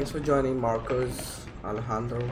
Thanks for joining, Marcos, Alejandro.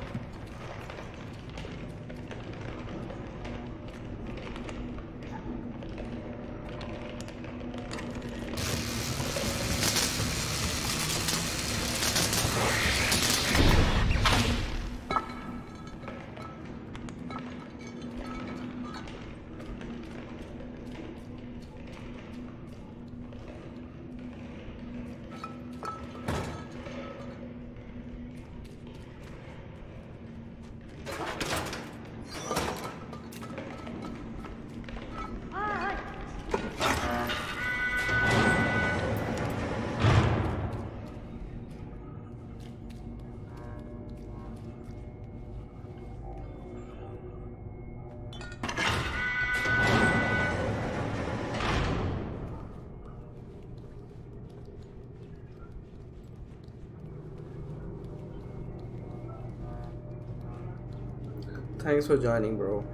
Thanks for joining, bro.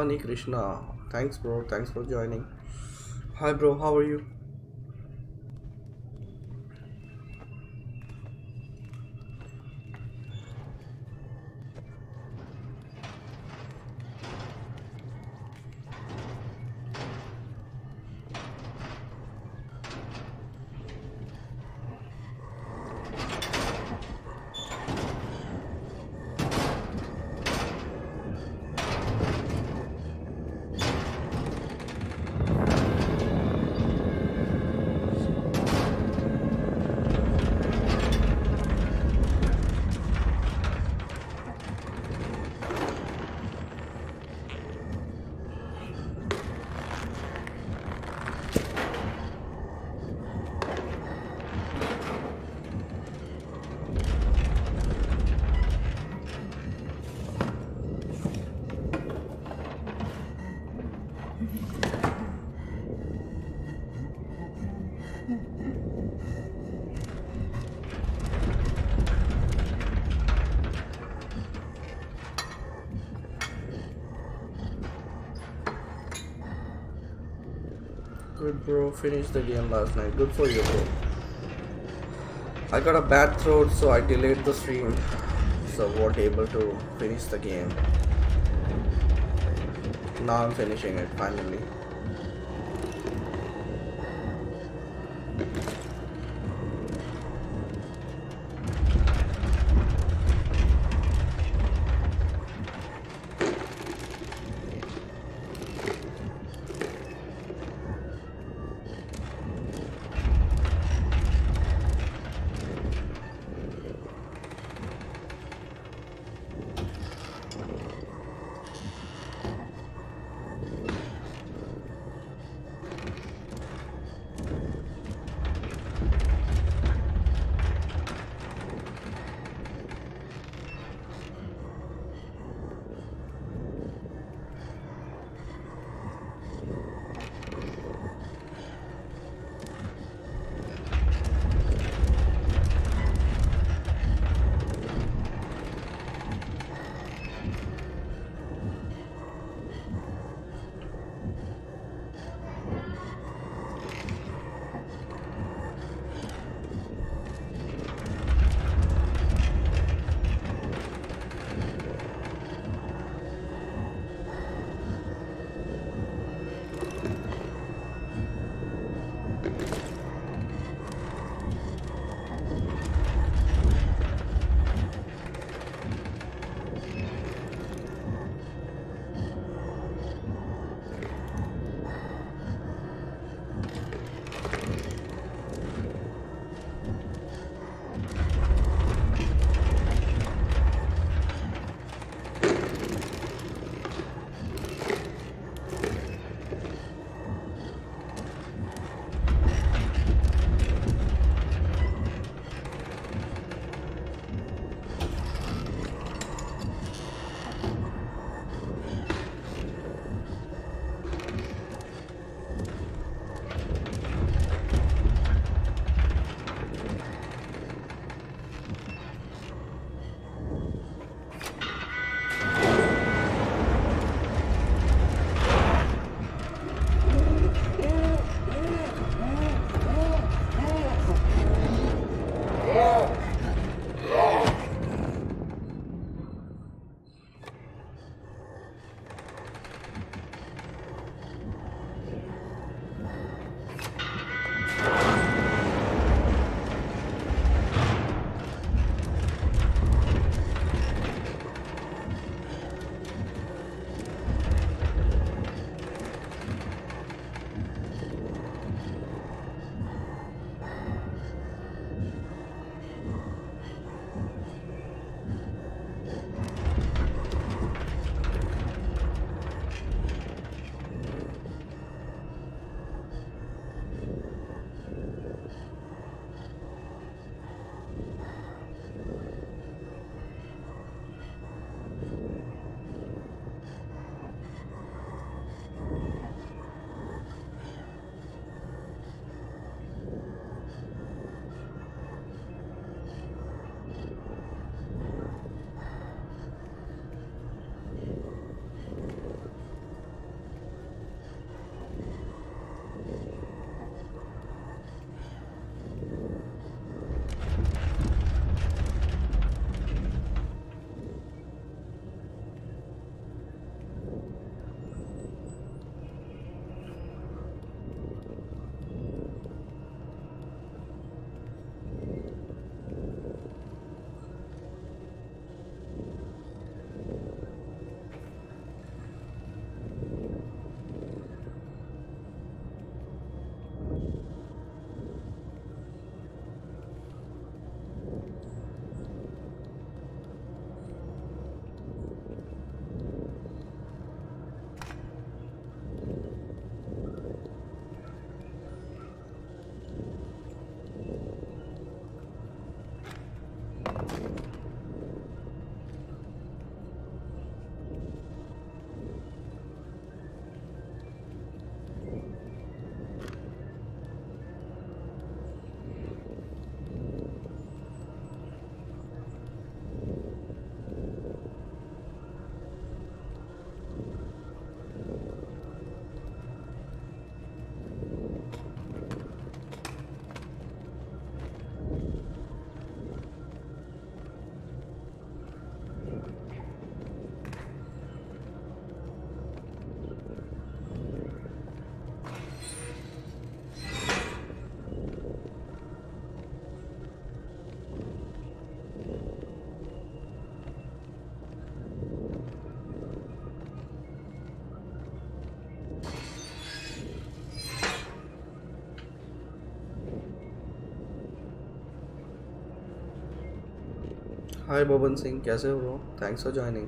Funny Krishna. Thanks, bro. Thanks for joining. Hi, bro. How are you? Bro. Finished the game last night. Good for you, bro. I got a bad throat, so I delayed the stream. So weren't able to finish the game. Now I'm finishing it finally. हाय बबन सिंह कैसे हो? Thanks for joining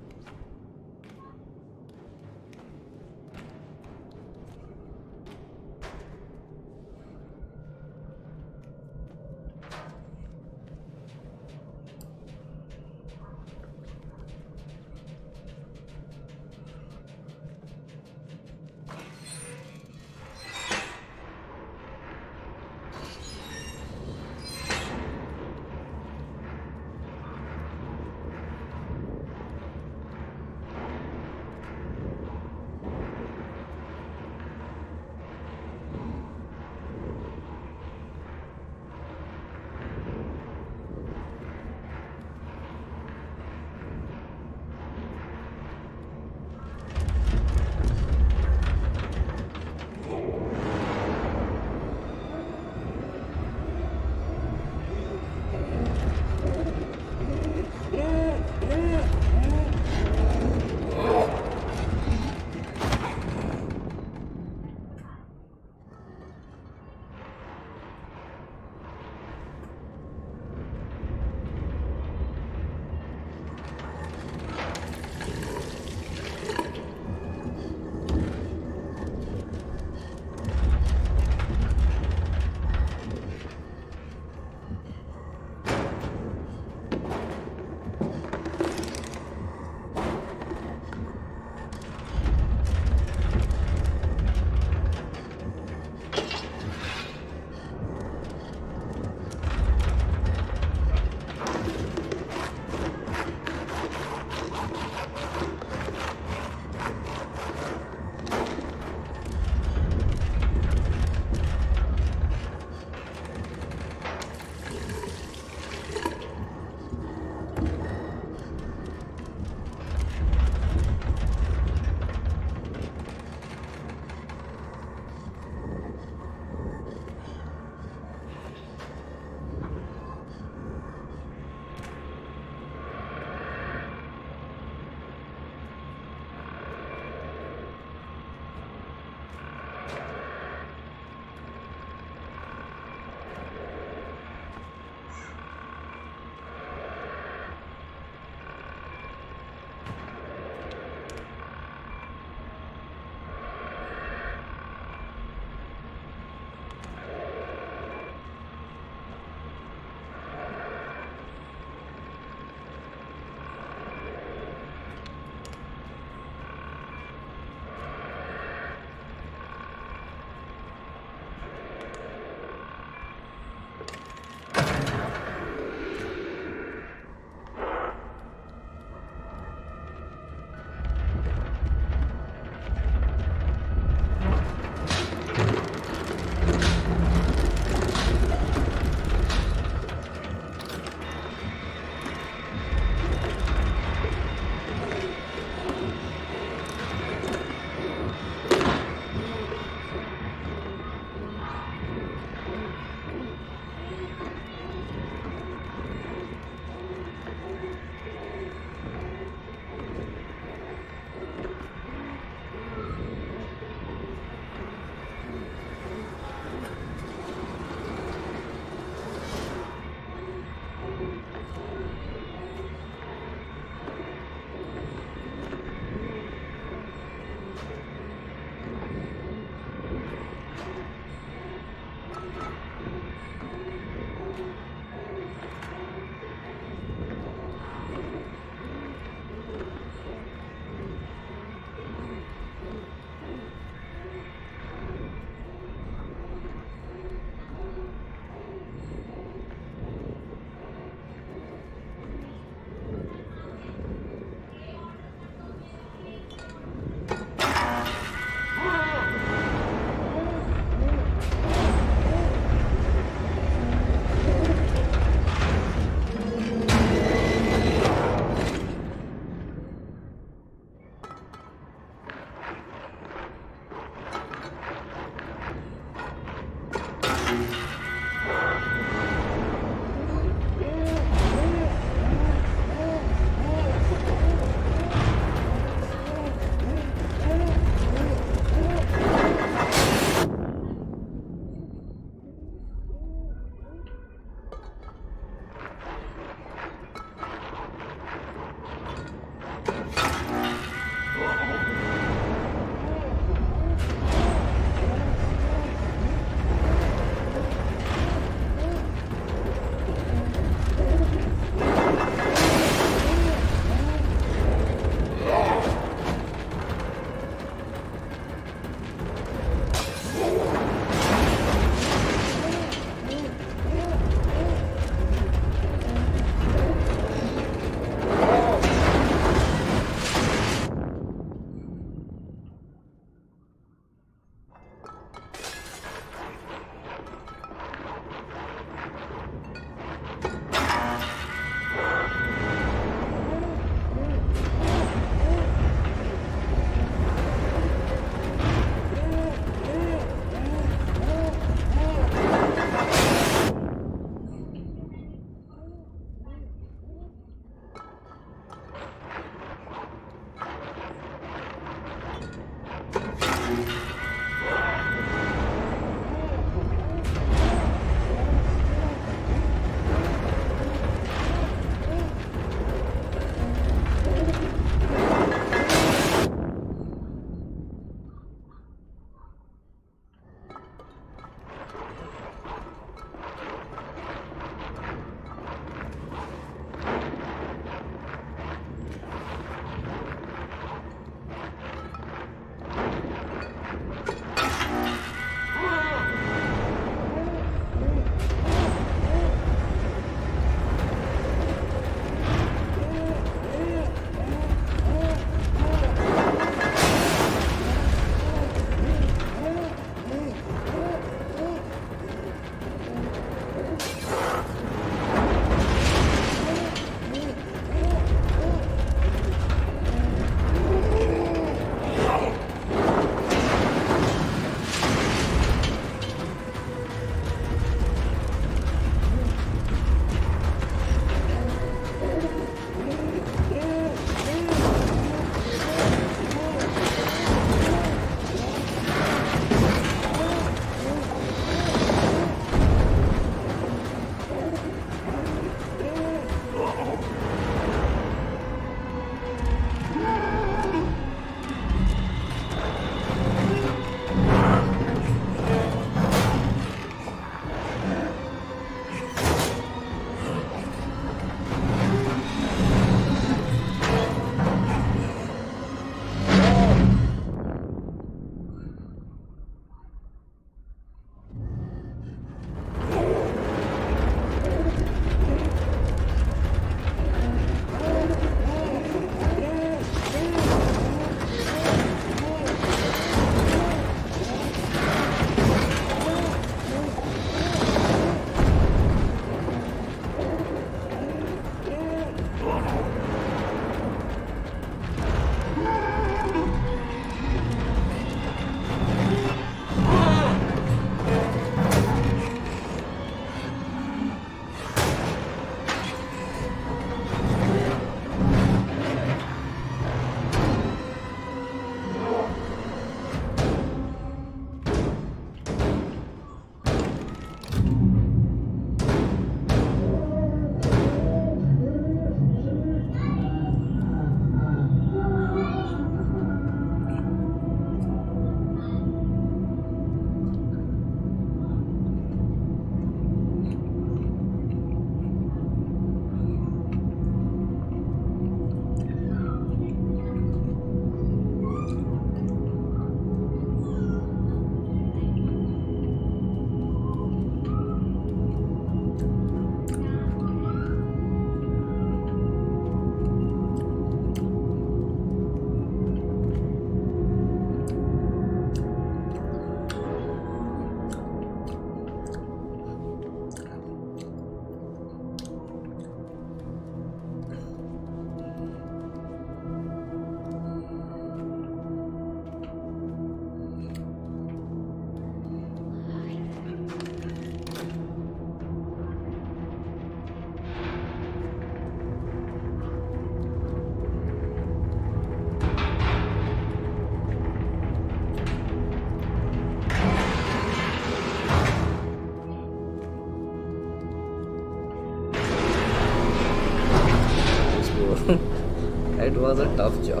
was a tough job.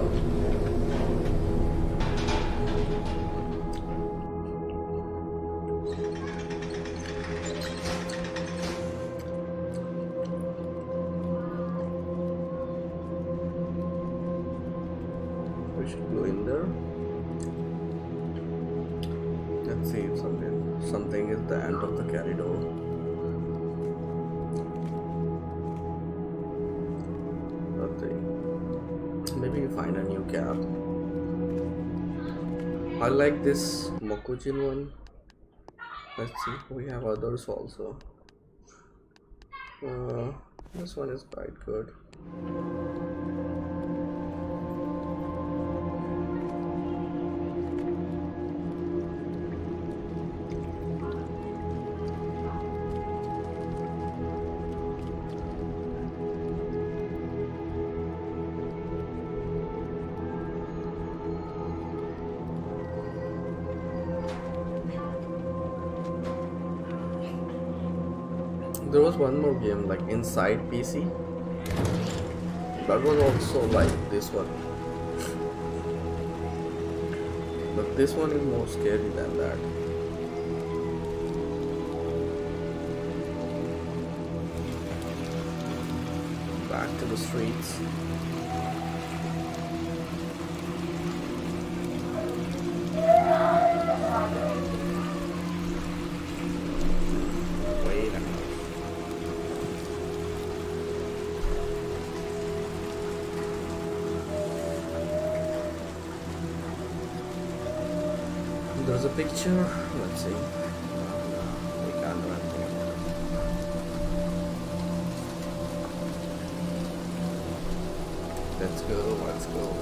Like this Mokujin one. Let's see, we have others also. Uh, this one is quite good. There was one more game like Inside PC. That was also like this one. But this one is more scary than that. Back to the streets. Picture. Let's see. Let's go, let's go.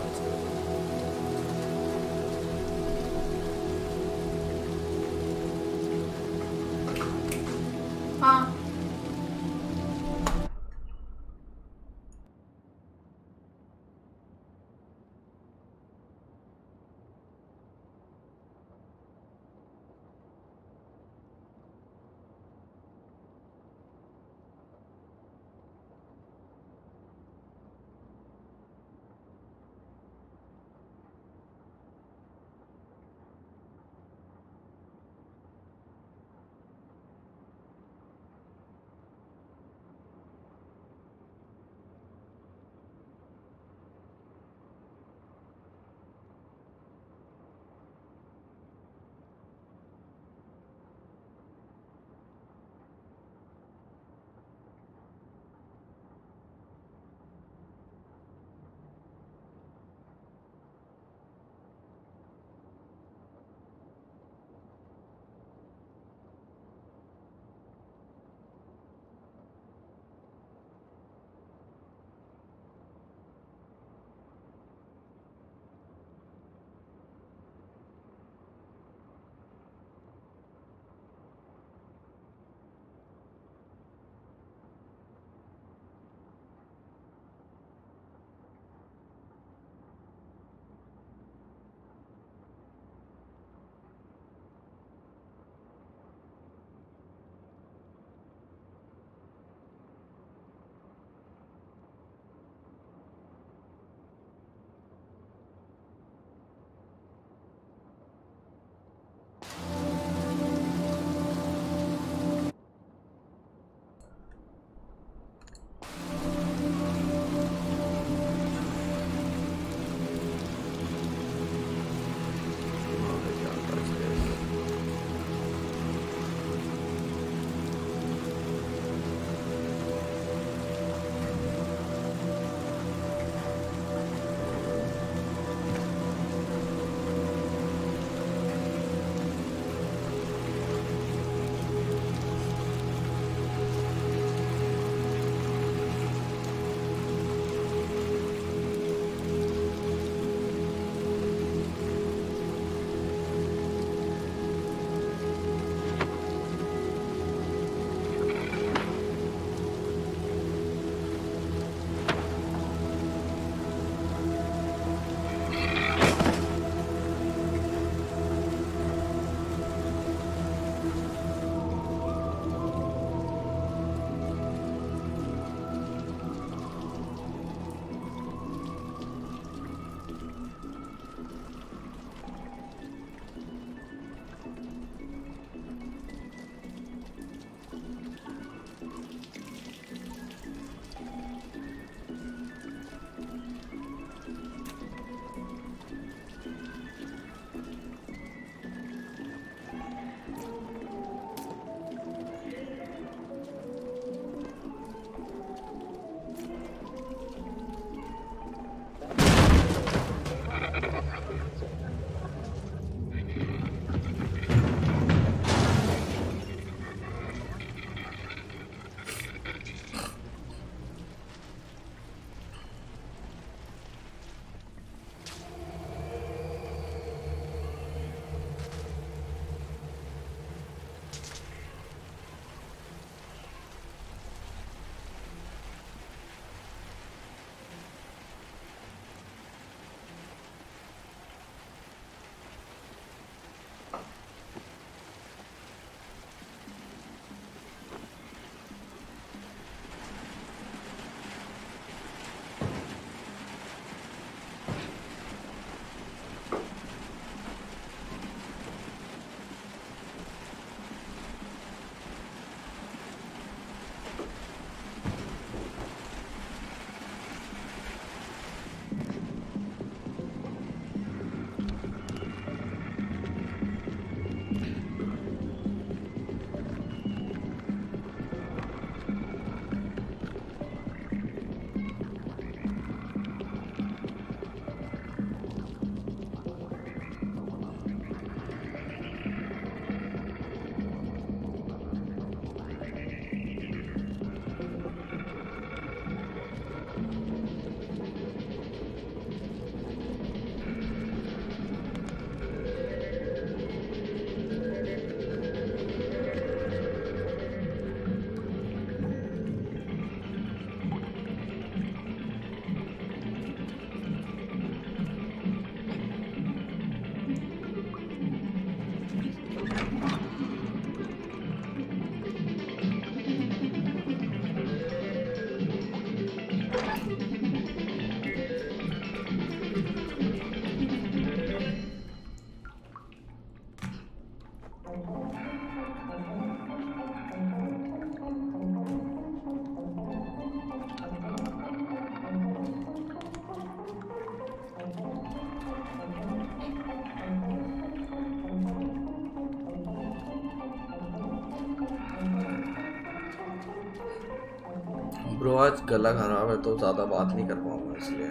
आज गला खराब है तो ज़्यादा बात नहीं कर पाऊँगा इसलिए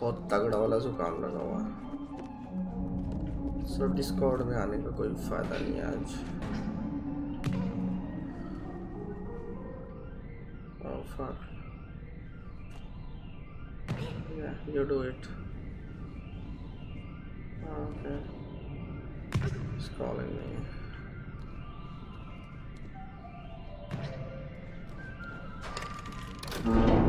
बहुत तगड़ा वाला जुकाम लगा हुआ है सो डिस्कॉर्ड में आने का कोई फ़ायदा नहीं है आज Oh fuck. Yeah, you do it. Okay. Mm-hmm.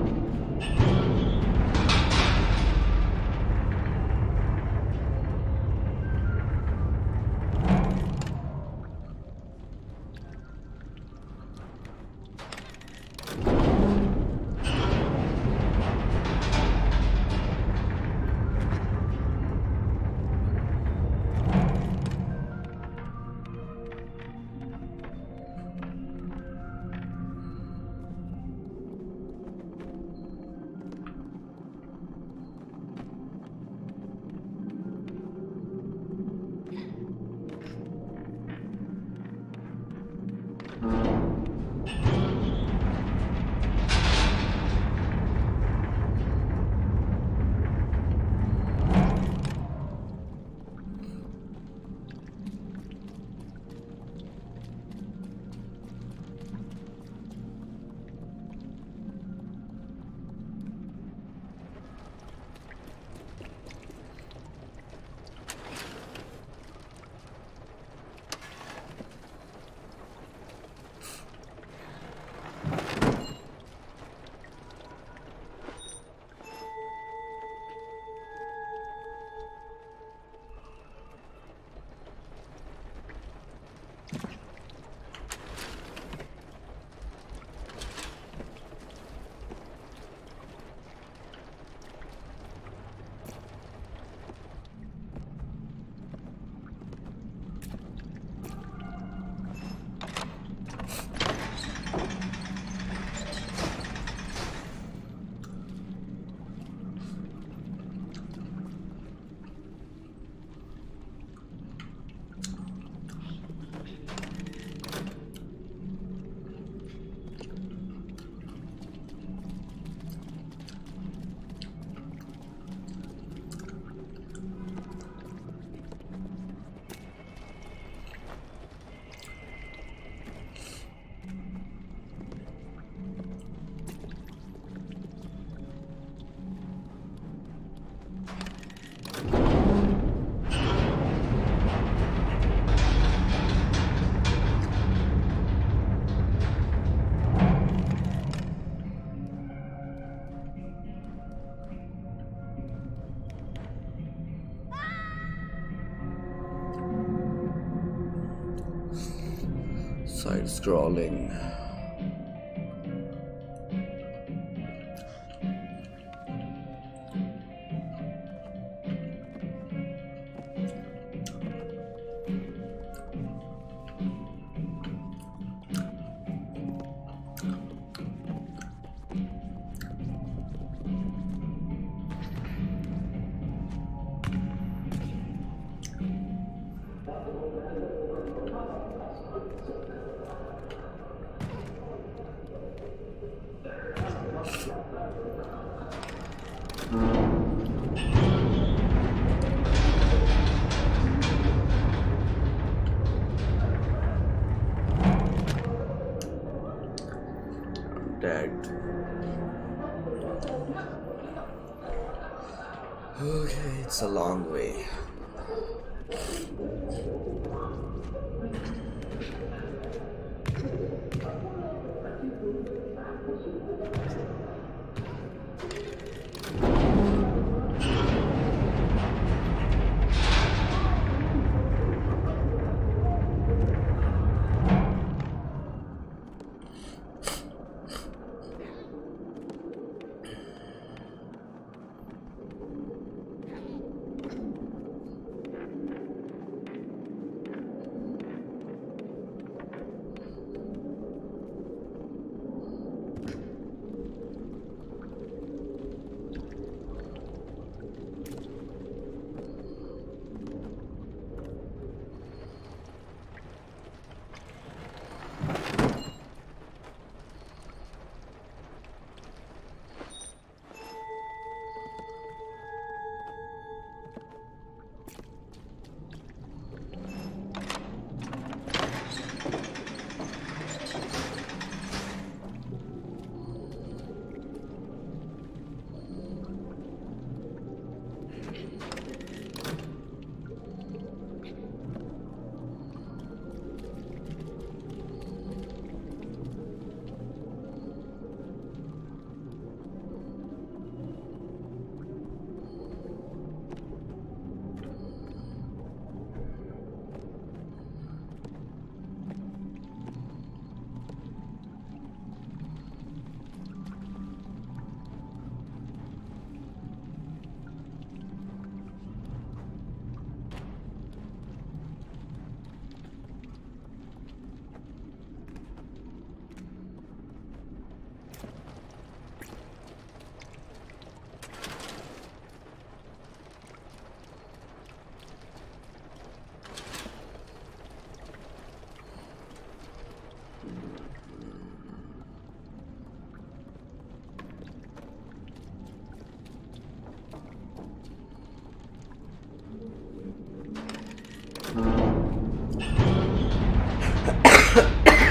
Scrolling.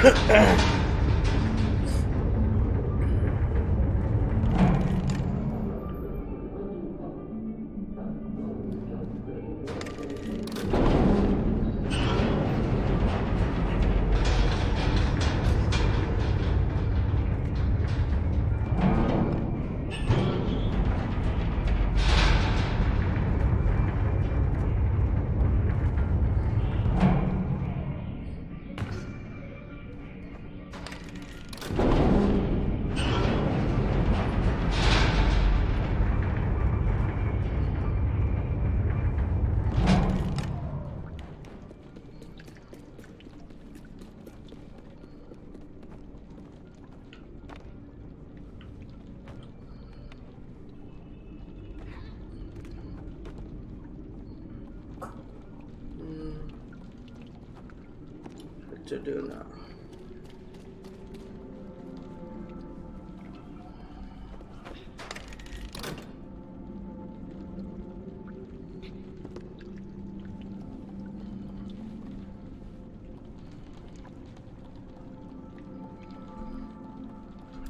Ugh. Oh.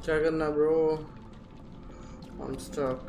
क्या करना ब्रो I'm stuck.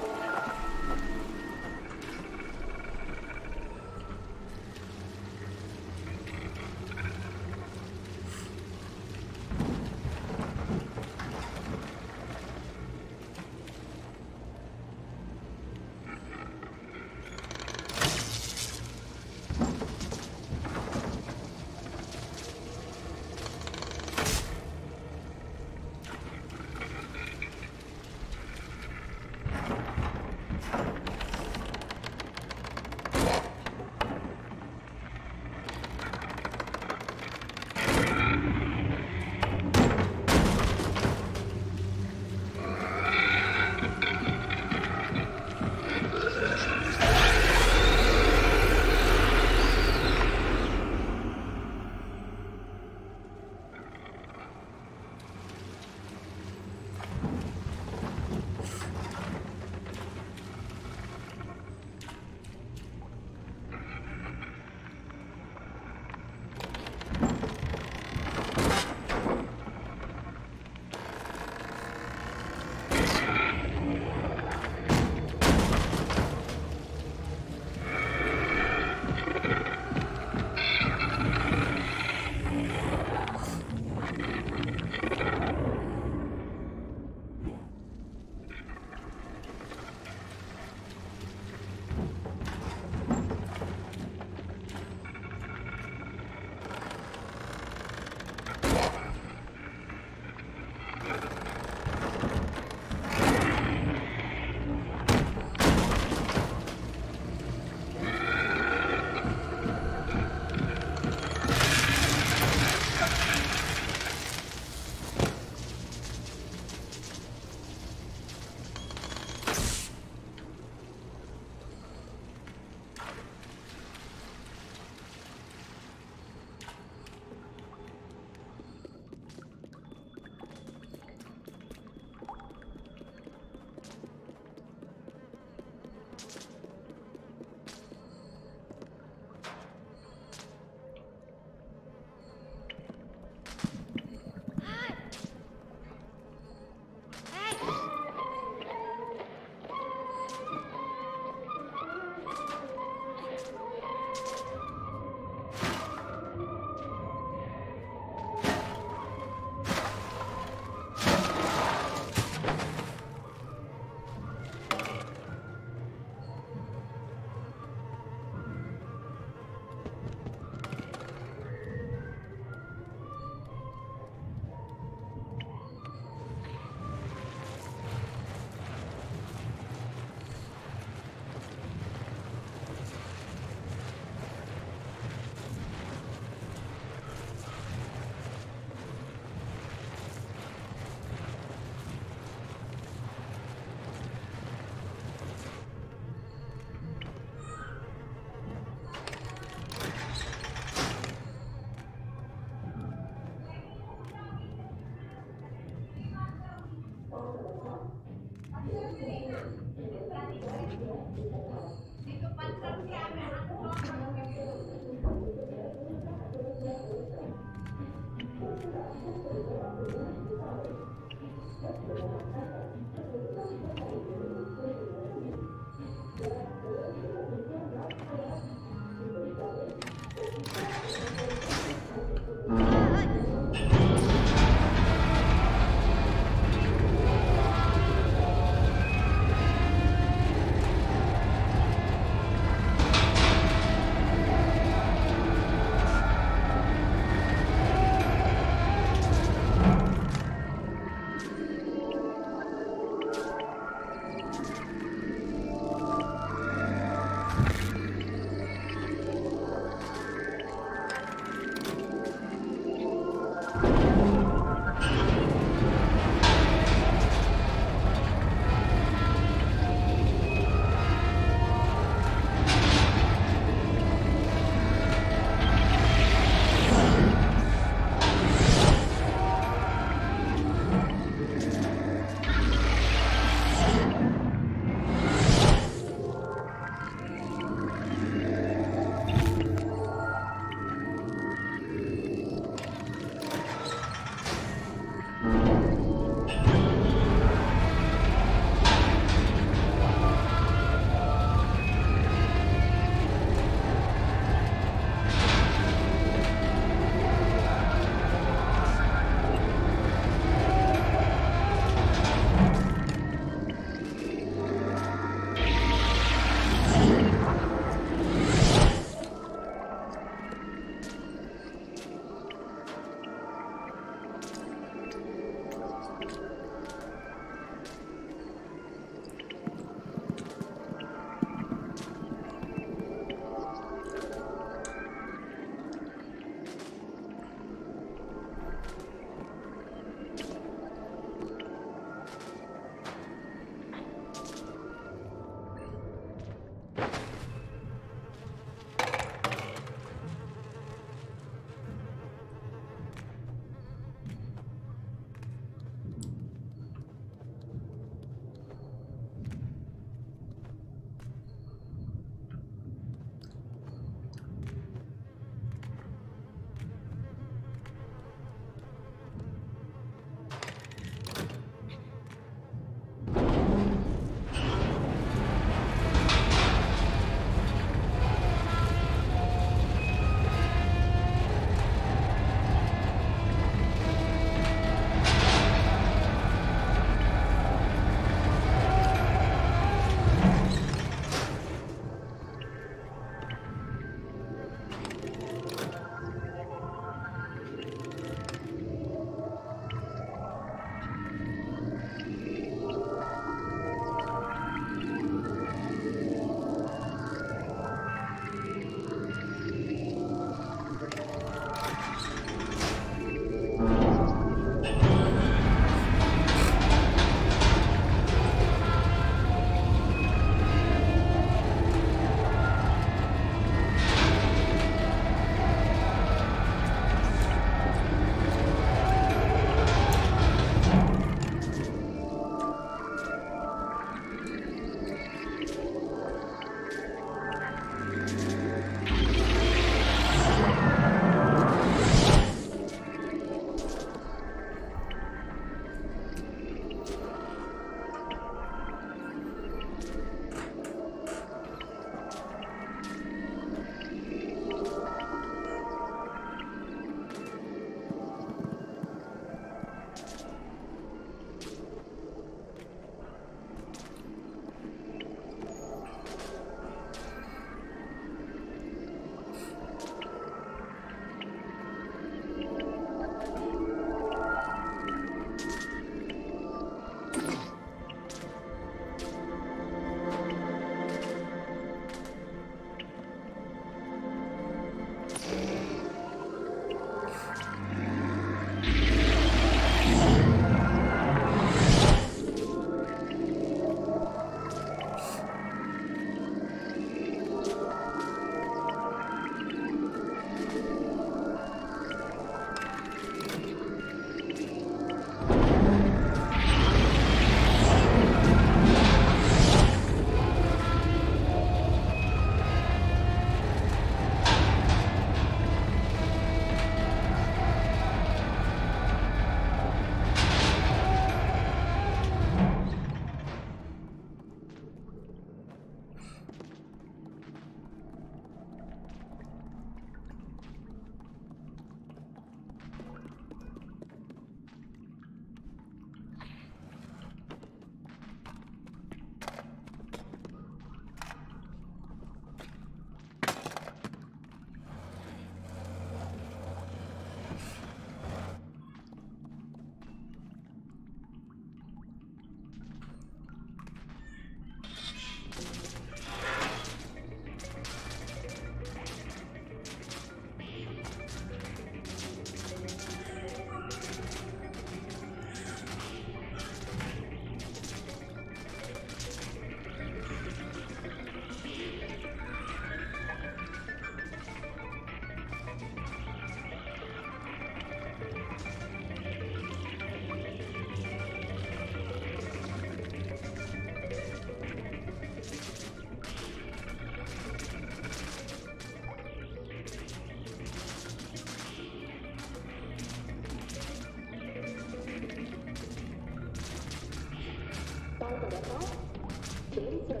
Thank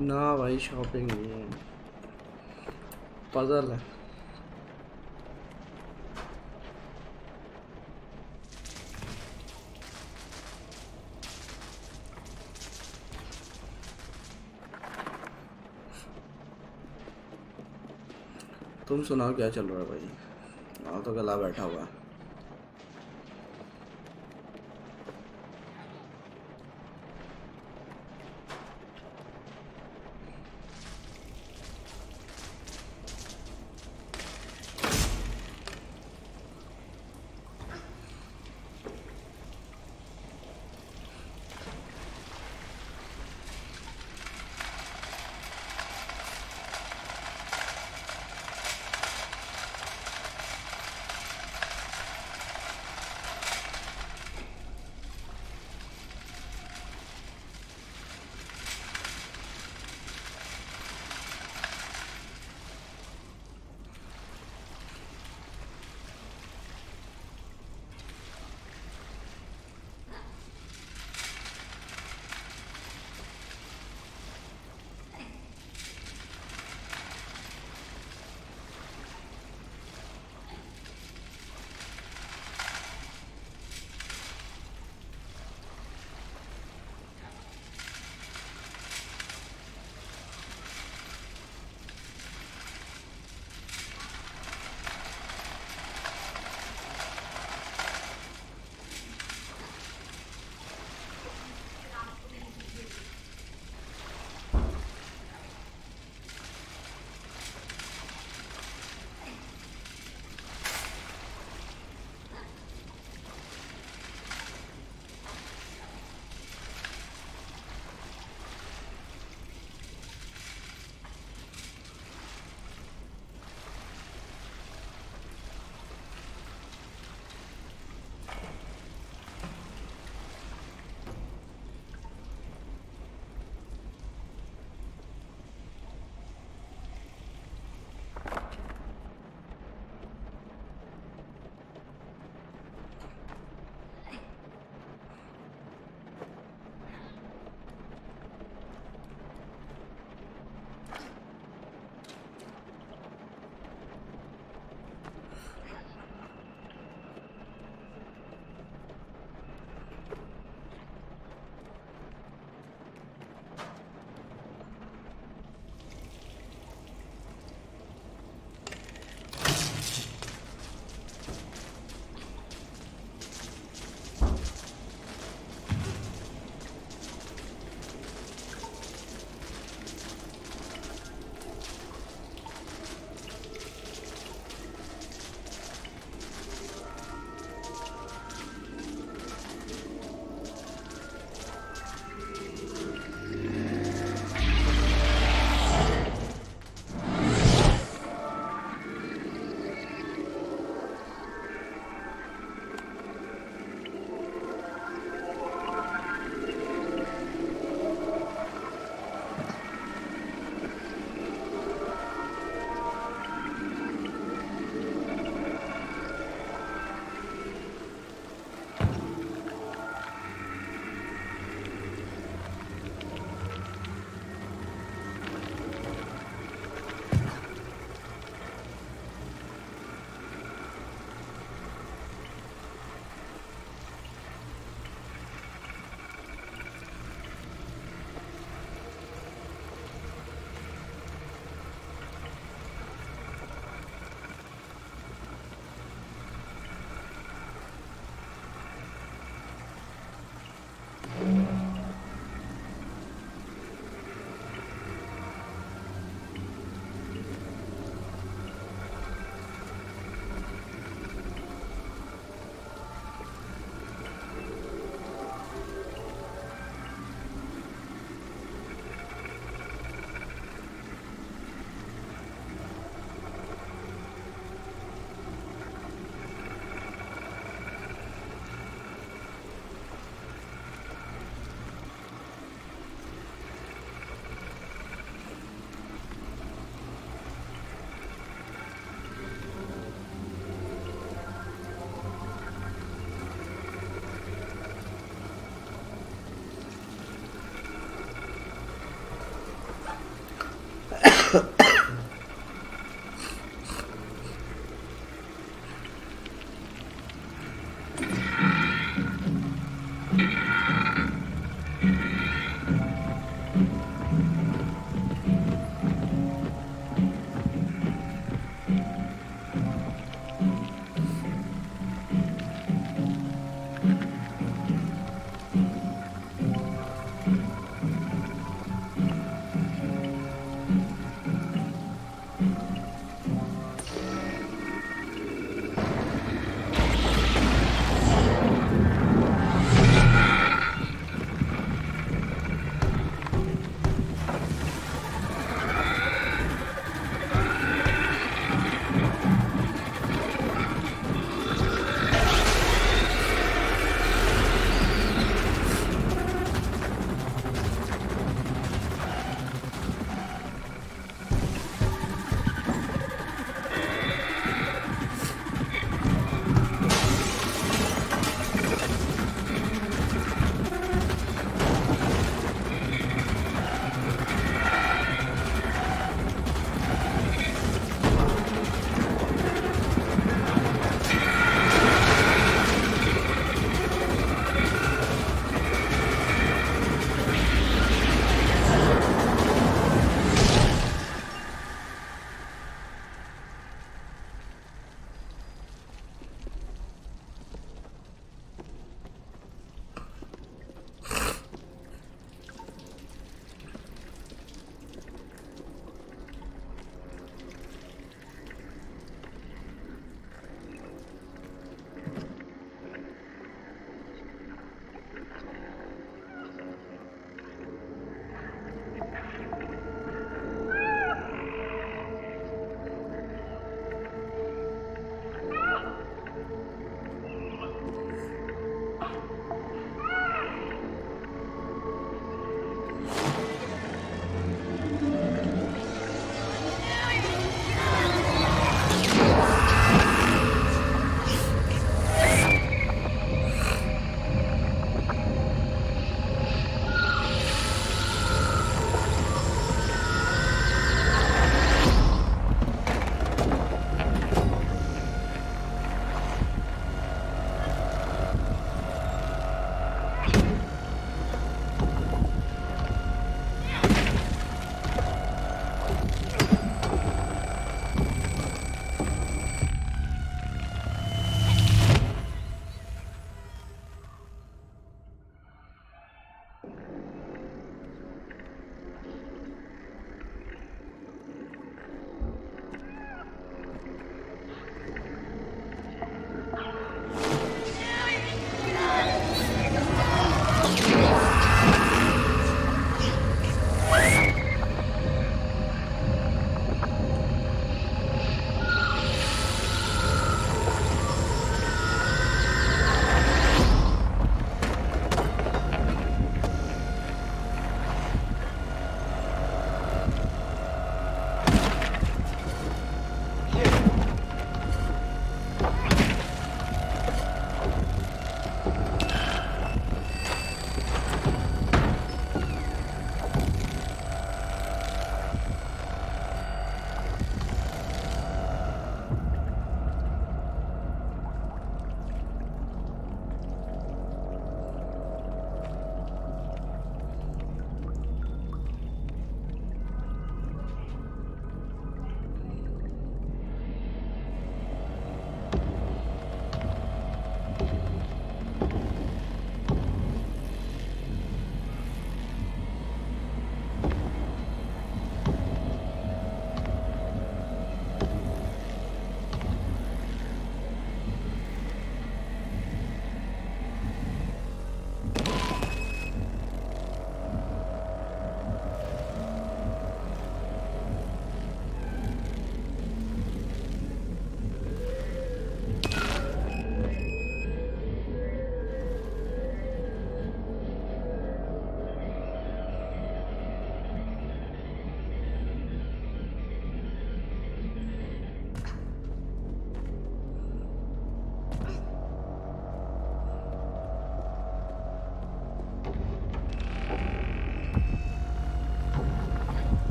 ना भाई शॉपिंग नहीं है। पजल है। तुम सुनाओ क्या चल रहा है भाई? हाँ तो गला बैठा हुआ है।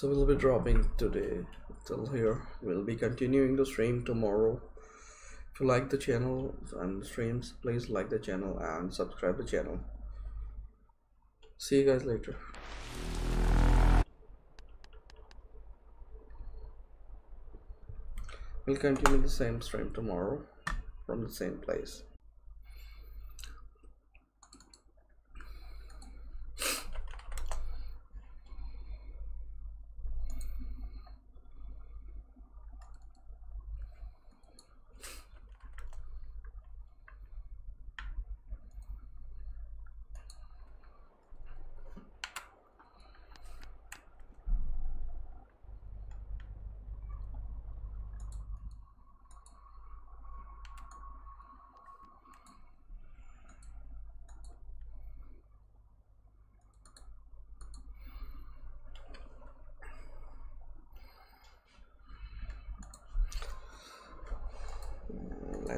So we'll be dropping today. Till here. We'll be continuing the stream tomorrow. If you like the channel and streams please like the channel and subscribe the channel. See you guys later. We'll continue the same stream tomorrow from the same place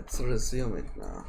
let's resume it now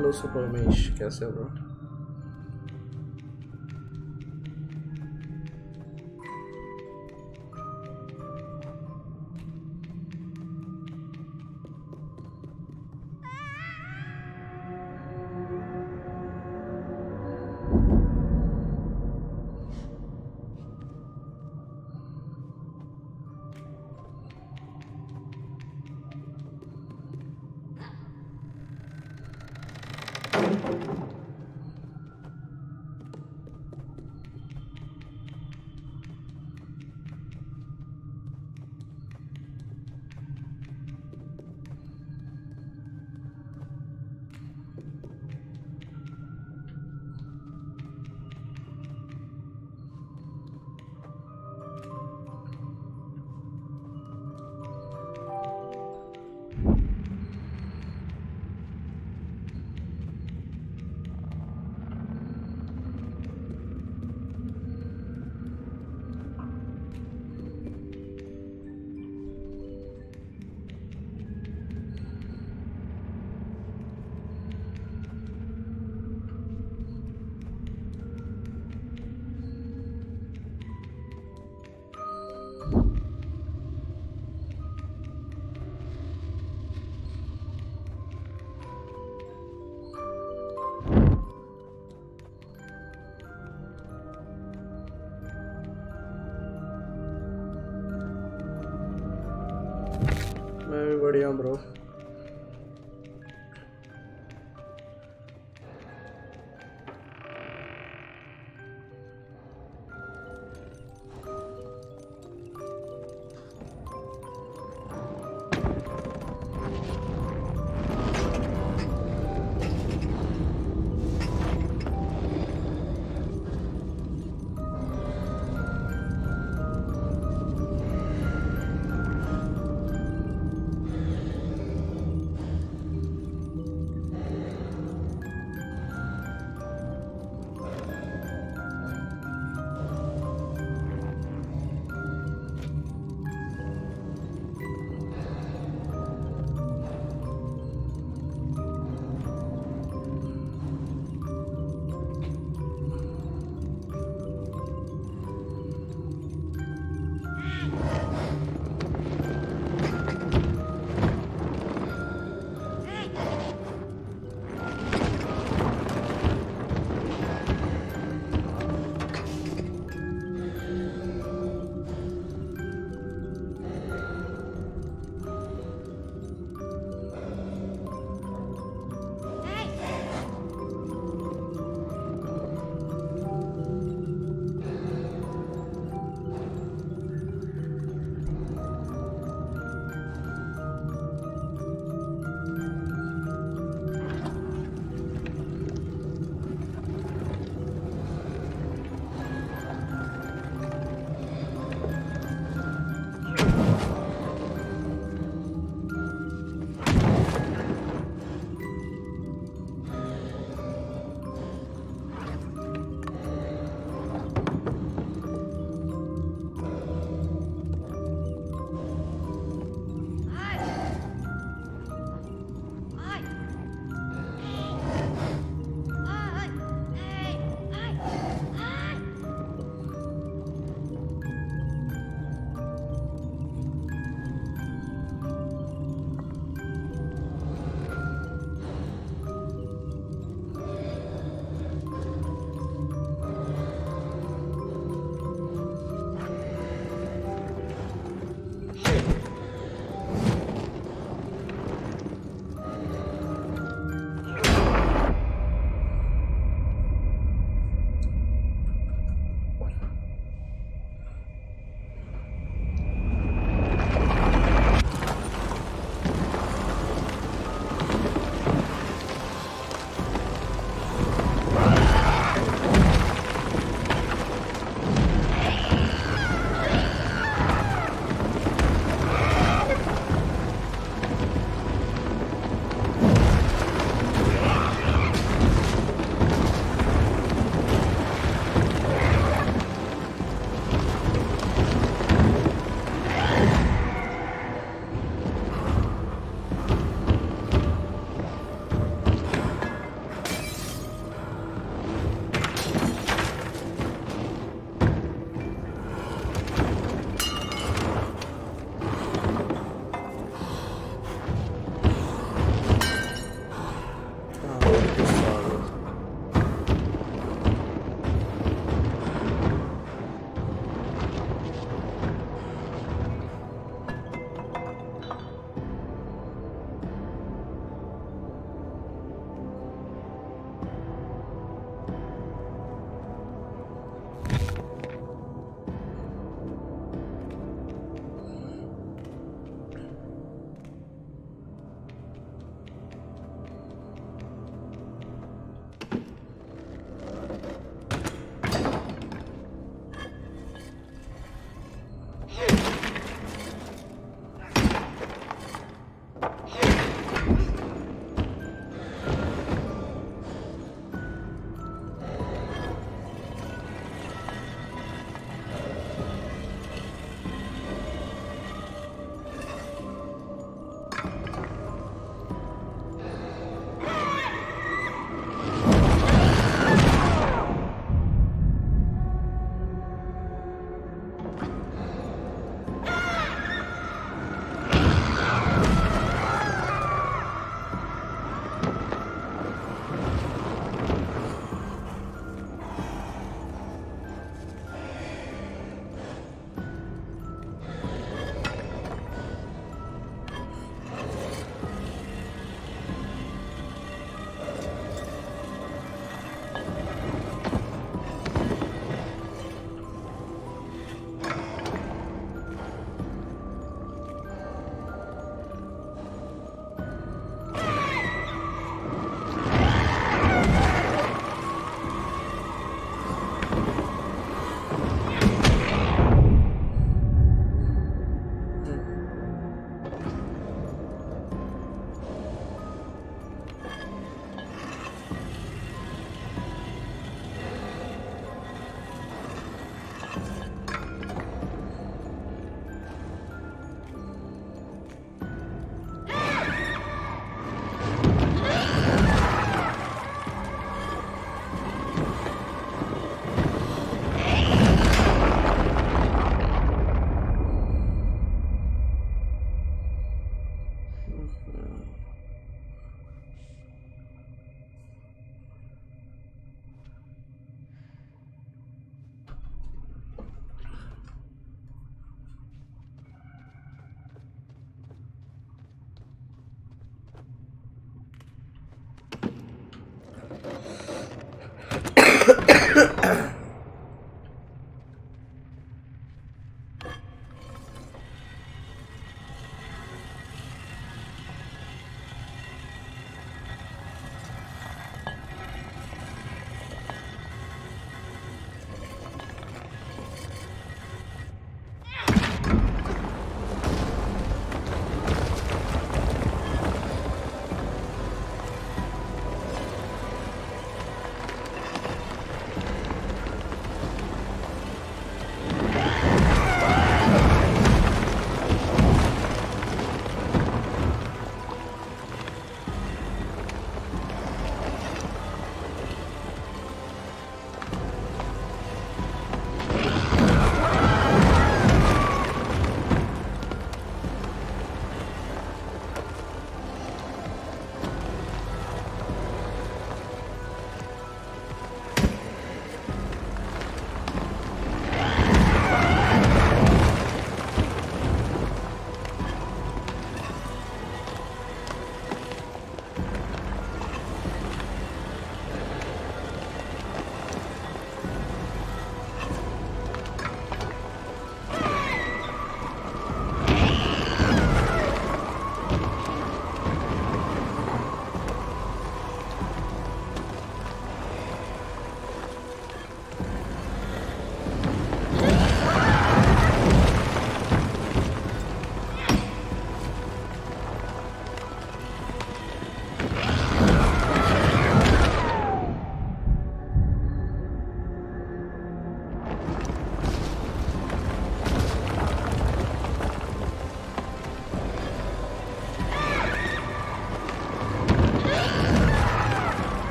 hello Suparmesh कैसे हो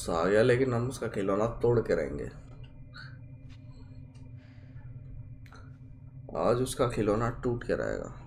गुस्सा आ गया, लेकिन हम उसका खिलौना तोड़ के रहेंगे। आज उसका खिलौना टूट के रहेगा।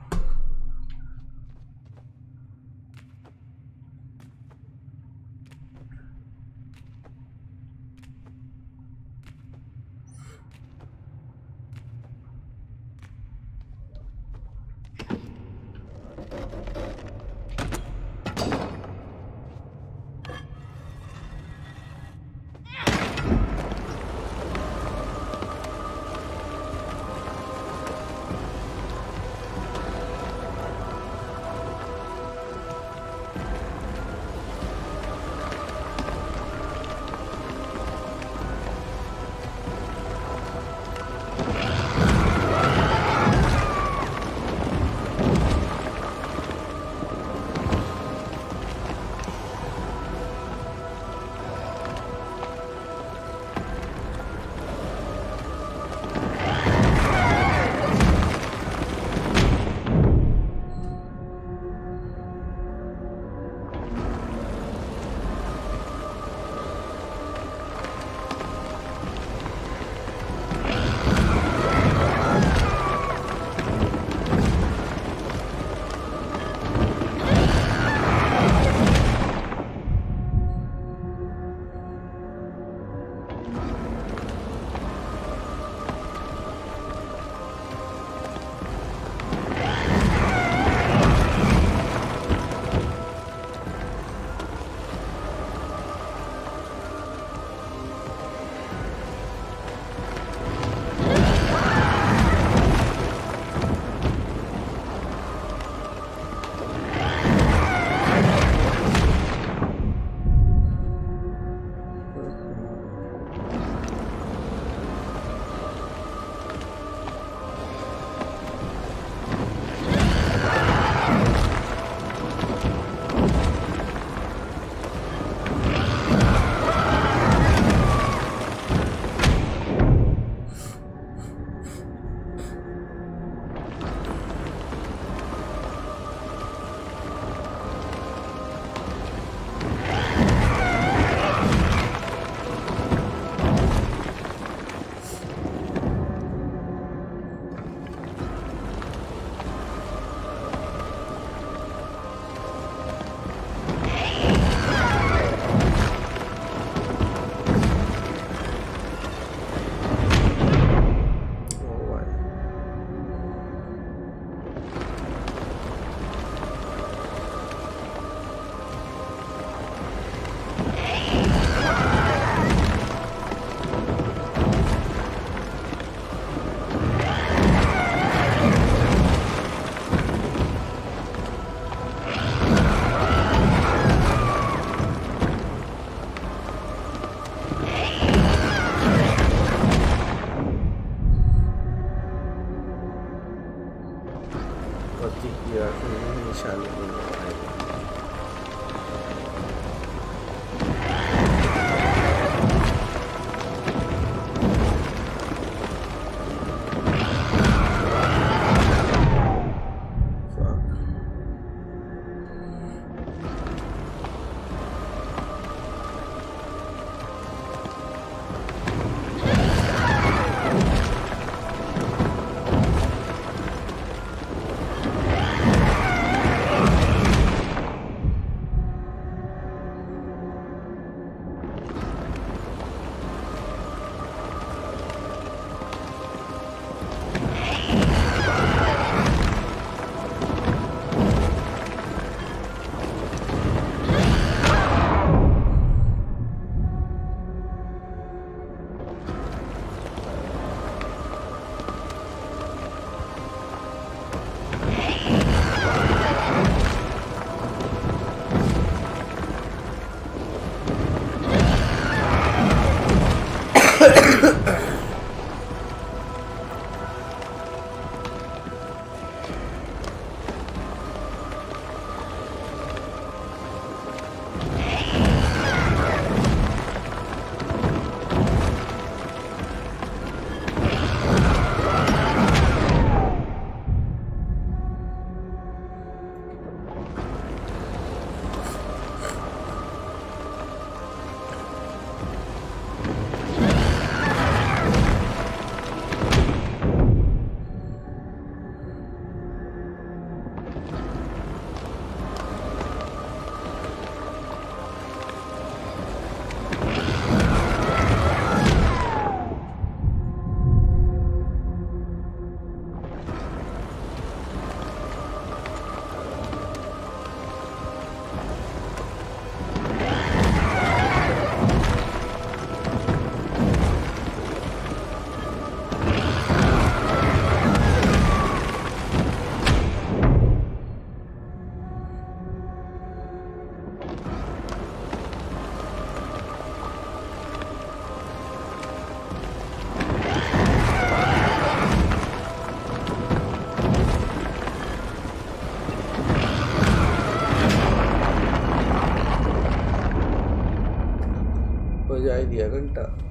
बजाई दिया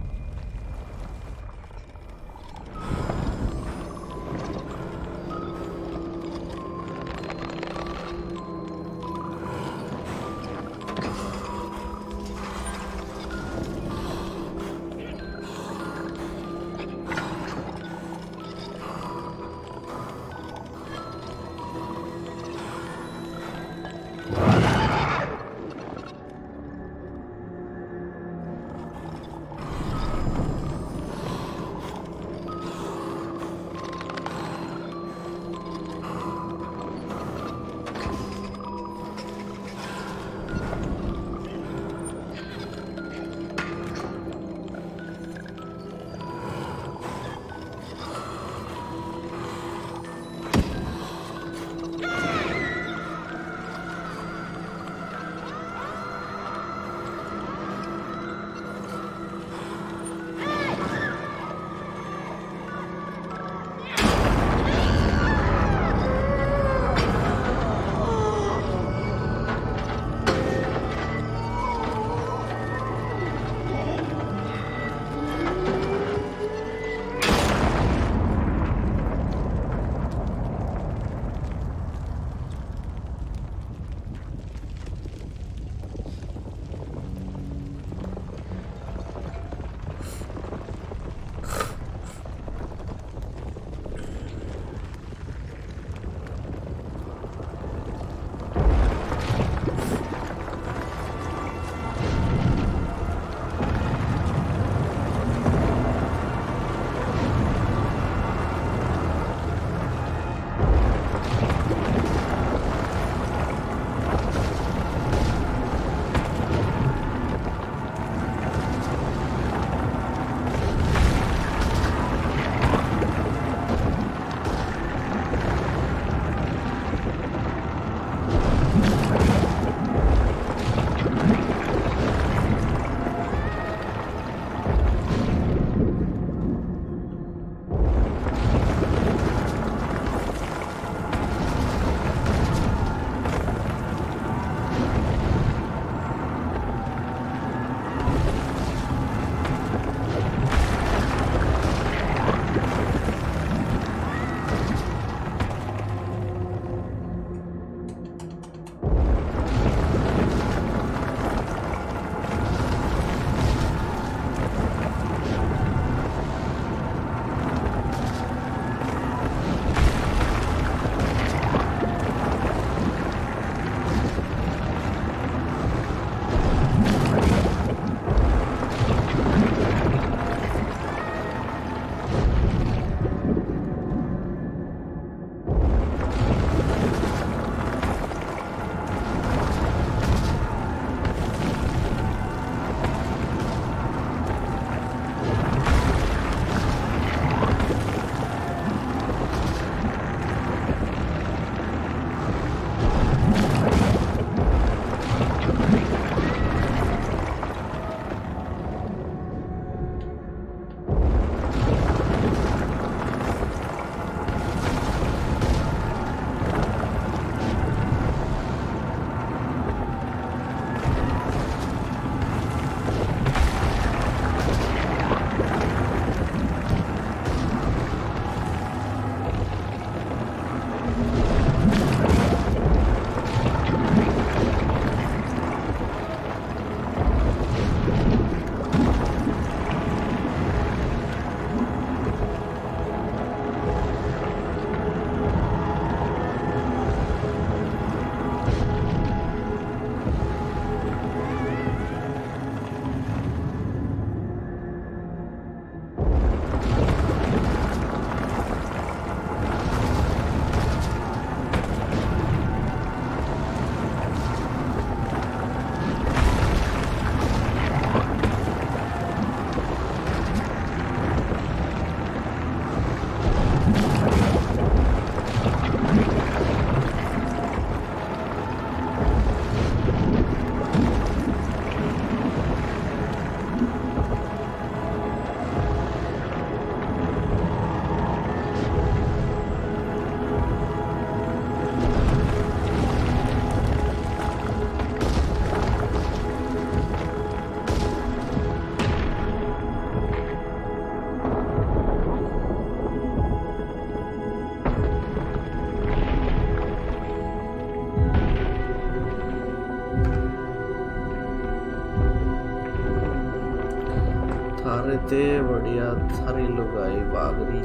बढ़िया थारी लुगाई बागरी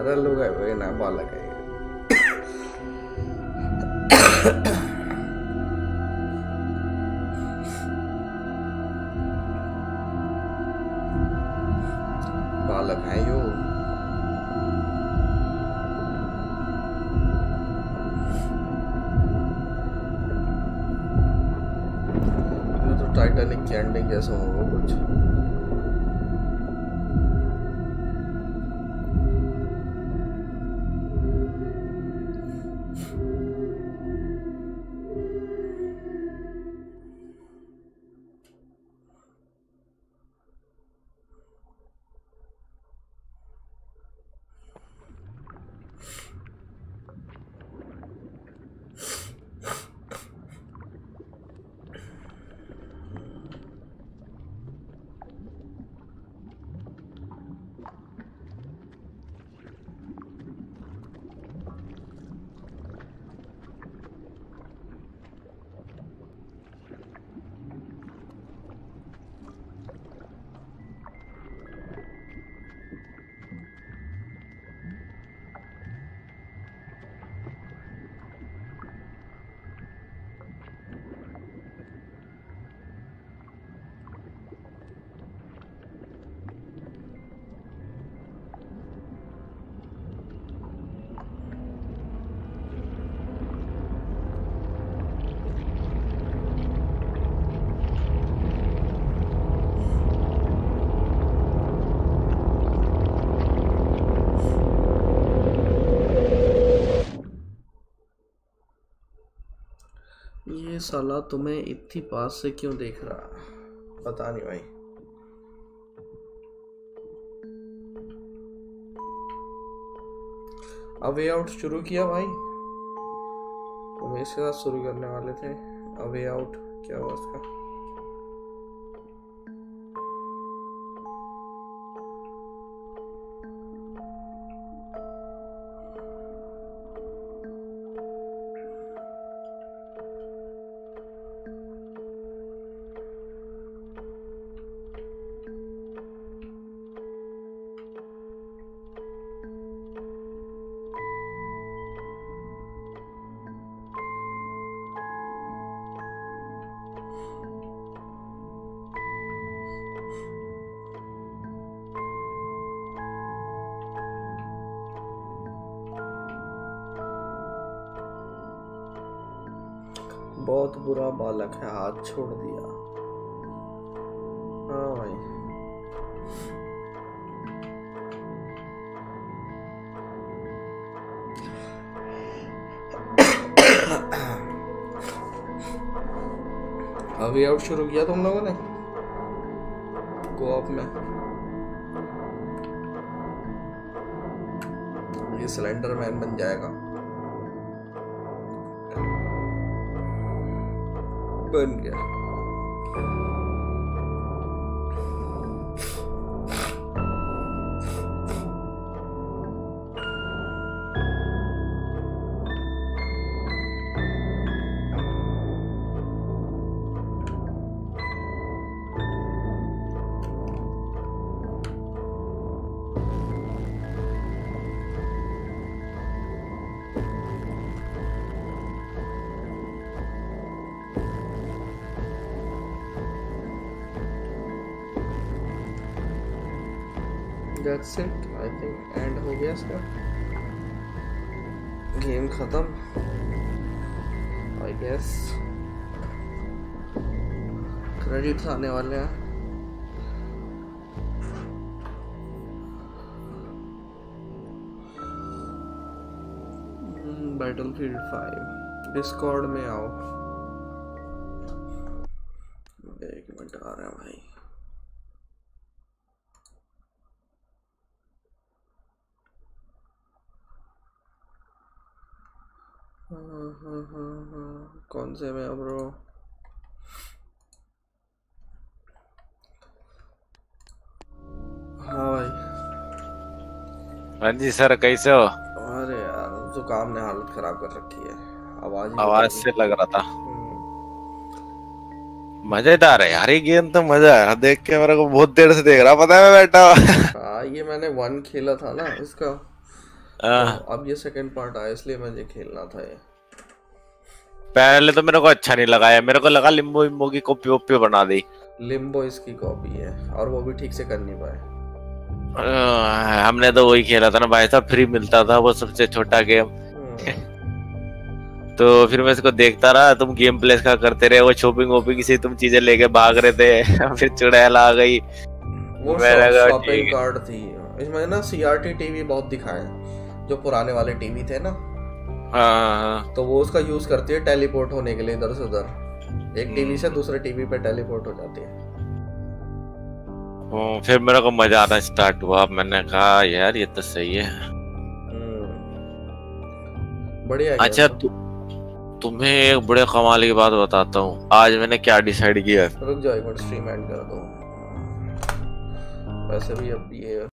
अरे लुगाई भाई ना, बालक है बालक है। यो टाइटैनिक की एंडिंग जैसा होगा साला तुम्हें इतनी पास से क्यों देख रहा? पता नहीं भाई। अवे आउट शुरू किया भाई। तुम इसके साथ शुरू करने वाले थे। अवे आउट क्या हुआ उसका? बालक है हाथ छोड़ दिया। हाँ भाई। अभी आउट शुरू किया तुम लोगों ने? कोऑप में। ये सिलेंडर मैन बन जाएगा। बन गया। आने वाले हैं। बैटल फ़ील्ड फाइव डिस्कॉर्ड में आओ। एक मिनट आ रहा है भाई। हाँ हाँ हाँ हाँ। कौन से में ब्रो हाँ जी सर कैसे हो? अरे यार जुकाम ने हालत खराब कर रखी है। आवाज़ ही आवाज़ से लग रहा था। हम्म, मज़ेदार है यार ये गेम तो मज़ा आया देख के मेरे को बहुत देर से देख रहा पता है मैं बैठा हाँ ये मैंने वन खेला था ना इसका। हाँ, तो अब ये सेकंड पार्ट आया इसलिए मुझे खेलना था ये। पहले तो मेरे को अच्छा नहीं लगा यार मेरे को लगा लिम्बो इम्बो की कॉपी वॉपी बना दी। लिम्बो इसकी कॉपी है और वो भी ठीक से कर नहीं पाए। आ, हमने तो वही खेला था ना भाई साहब फ्री मिलता था वो सबसे छोटा गेम हम्म, तो फिर मैं इसको देखता रहा तुम गेम प्ले का करते रहे वो शॉपिंग वॉपिंग से तुम चीज़ें लेके भाग रहे थे फिर चुड़ैल आ गई। वो शॉपिंग कार्ड थी। इसमें ना सीआरटी टीवी बहुत दिखाए जो पुराने वाले टीवी थे ना। हाँ हाँ, हाँ। तो वो उसका यूज़ करती है टेलीपोर्ट होने के लिए इधर से उधर। एक टीवी से दूसरे टीवी पे टेलीपोर्ट हो जाती है। फिर मेरे को मज़ा आना स्टार्ट हुआ। मैंने कहा यार ये तो सही है। हम्म, बढ़िया अच्छा तु, तुम्हें एक बड़े कमाल की बात बताता हूँ। आज मैंने क्या डिसाइड किया? रुक जाओ एक मिनट स्ट्रीम एंड कर दो। वैसे भी अब ये